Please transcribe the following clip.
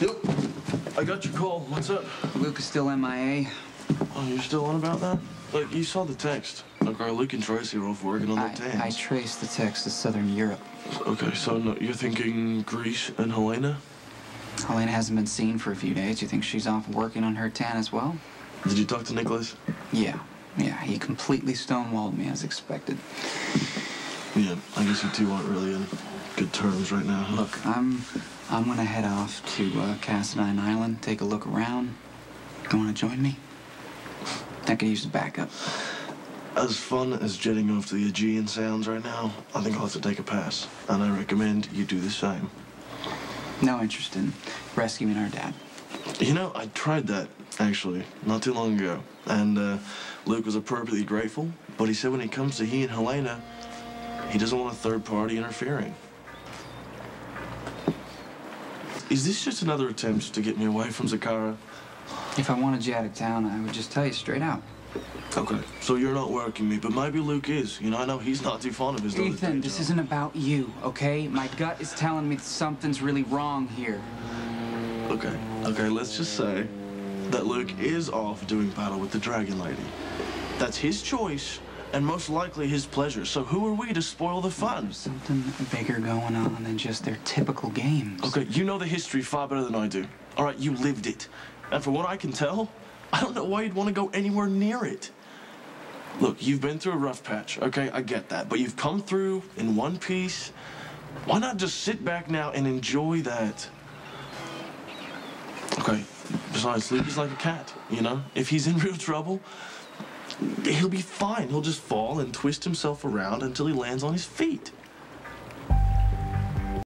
Yep. I got your call. What's up? Luke is still MIA. Oh, you're still on about that? Like, you saw the text. Like, our Luke and Tracy are off working on I, tans. I traced the text to Southern Europe. okay, so no, you're thinking Greece and Helena? Helena hasn't been seen for a few days. You think she's off working on her tan as well? Did you talk to Nikolas? Yeah. Yeah, he completely stonewalled me as expected. Yeah, I guess you two aren't really in good terms right now. huh? Look, I'm I'm gonna head off to uh, Cassadine Island, take a look around. You wanna join me? I could use the backup. As fun as jetting off to the Aegean sounds right now, I think I'll have to take a pass. And I recommend you do the same. No interest in rescuing our dad. You know, I tried that, actually, not too long ago. And uh, Luke was appropriately grateful, but he said when it comes to he and Helena, he doesn't want a third party interfering. Is this just another attempt to get me away from Zacchara? If I wanted you out of town, I would just tell you straight out. Okay, so you're not working me, but maybe Luke is. You know, I know he's not too fond of his Ethan, this job. isn't about you, okay? My gut is telling me that something's really wrong here. Okay, okay, let's just say that Luke is off doing battle with the Dragon Lady. That's his choice, and most likely his pleasure. So who are we to spoil the fun? There's something bigger going on than just their typical games. Okay, you know the history far better than I do. All right, you lived it. And from what I can tell, I don't know why you'd want to go anywhere near it. Look, you've been through a rough patch, okay? I get that. But you've come through in one piece. Why not just sit back now and enjoy that? Okay, besides, Luke is like a cat, you know? If he's in real trouble, he'll be fine. He'll just fall and twist himself around until he lands on his feet.